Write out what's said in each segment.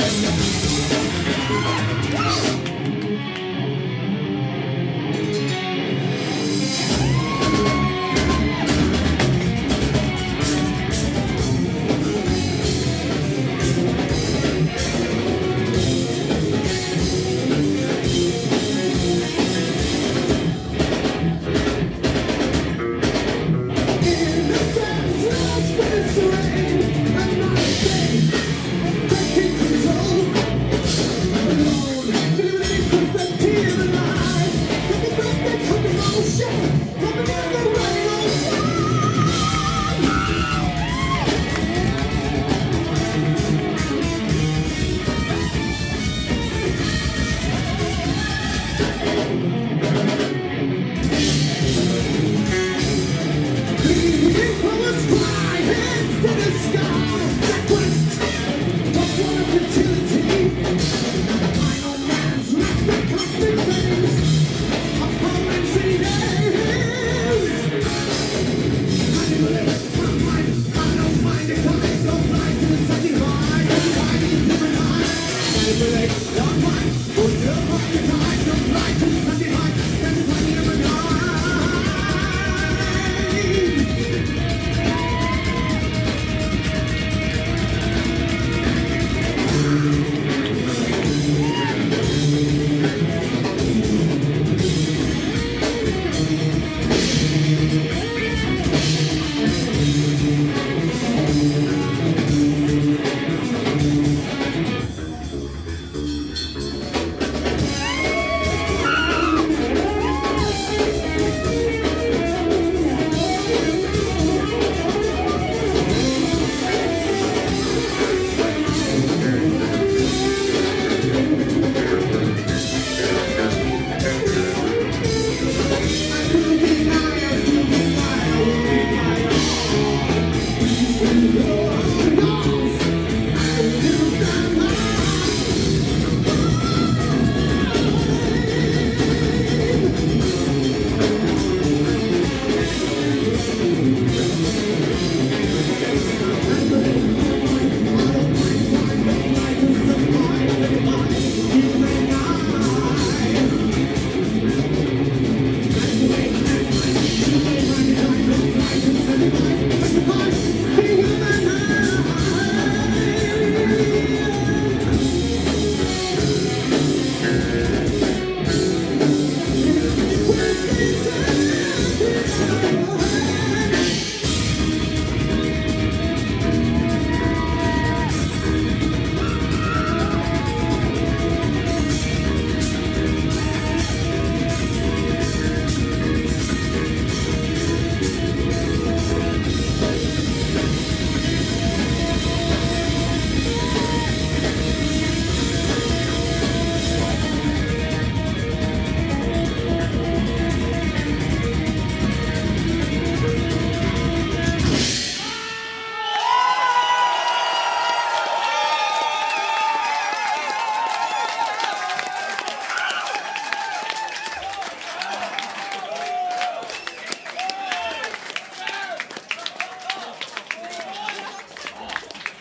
Yeah.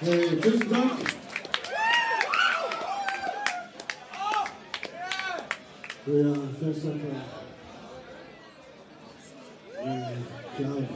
Hare Krishna. We are first of all, uh, Clive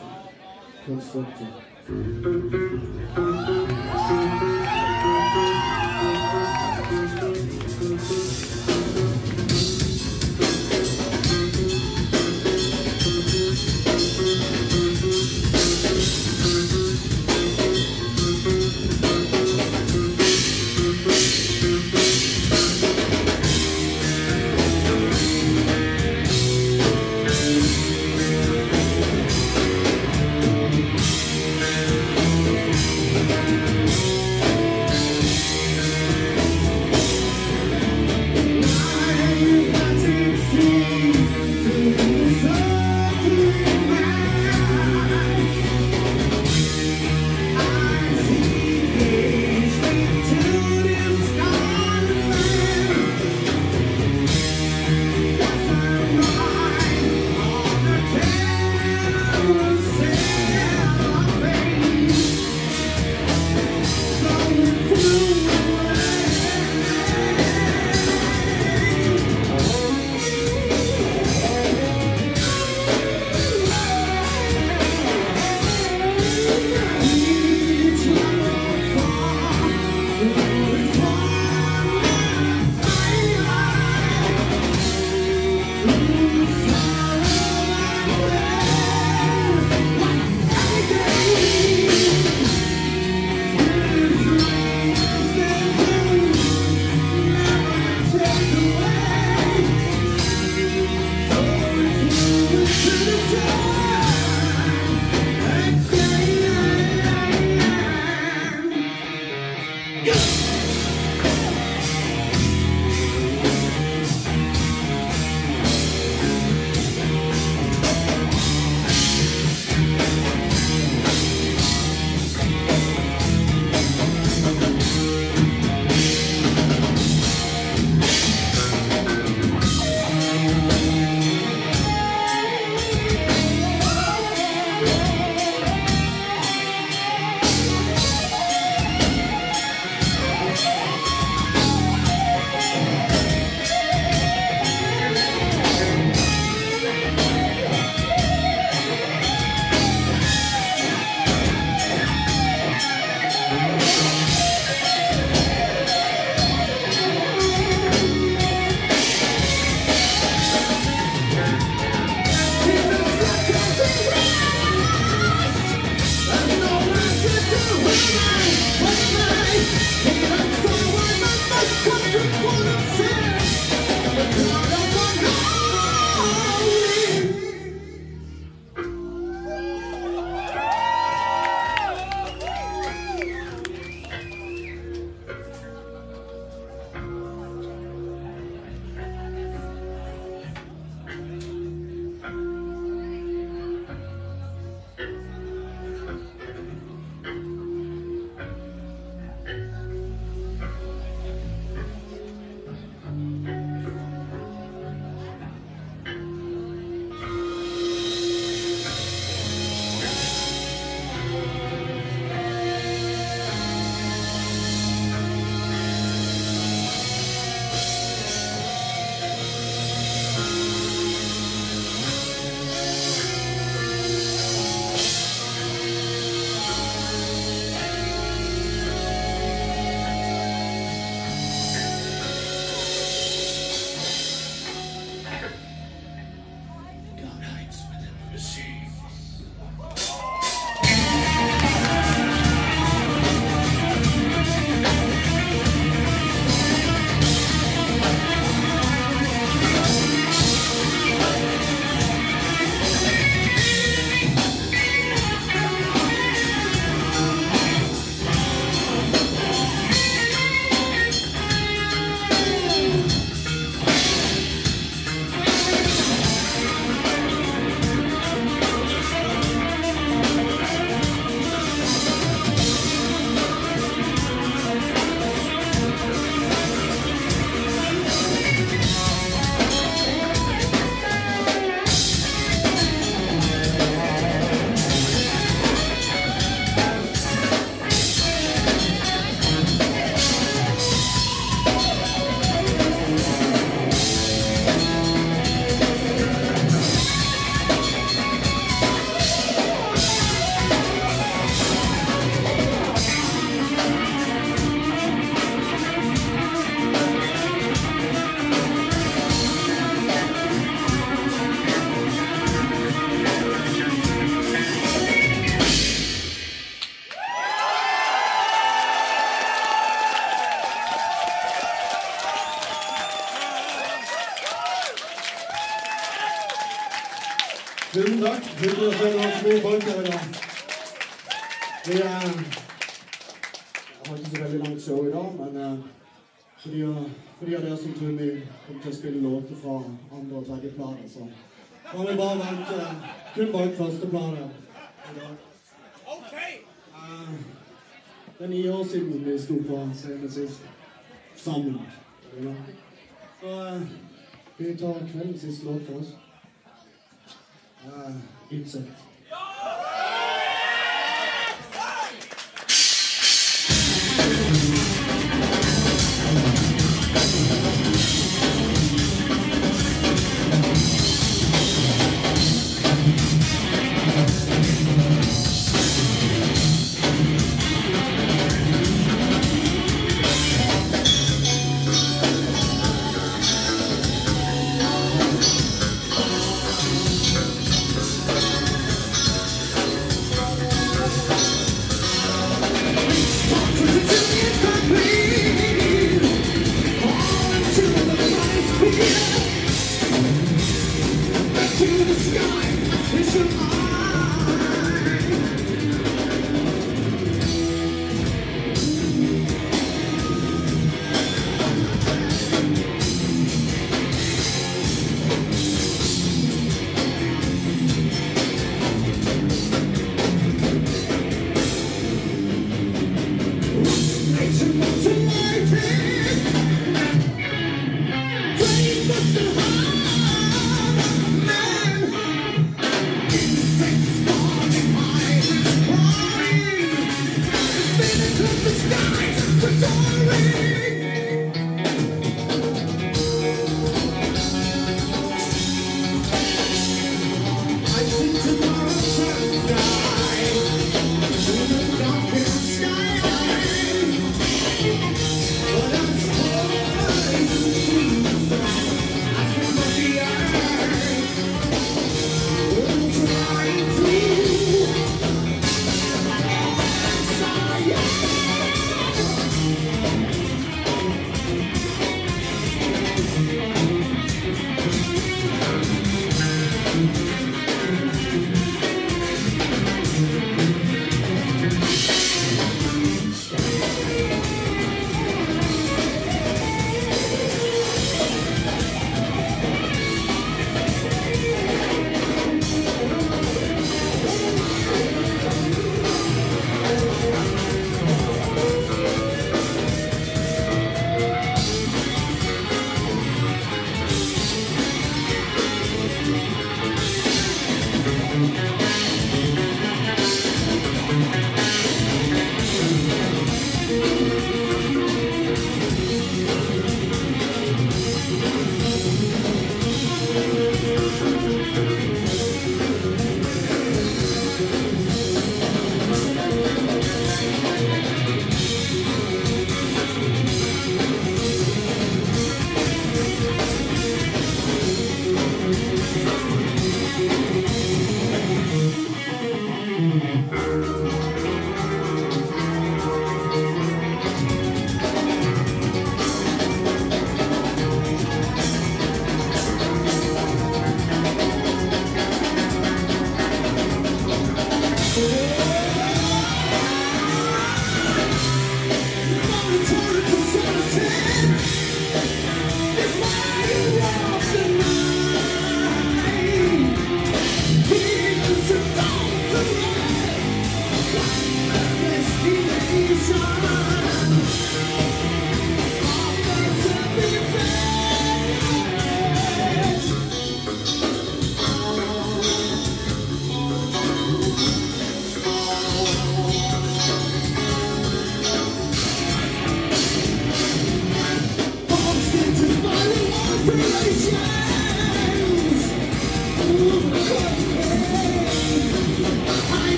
men fordi, fordi av- dere som tror vi kommer til å spille låter fra andre og tredje plate, så kan vi bare vente kun bak første plate i dag. Eh, det er ni år siden vi sto på scenen sist sammen. Ja. Så eh, vi tar kveldens siste låt for oss. Uh.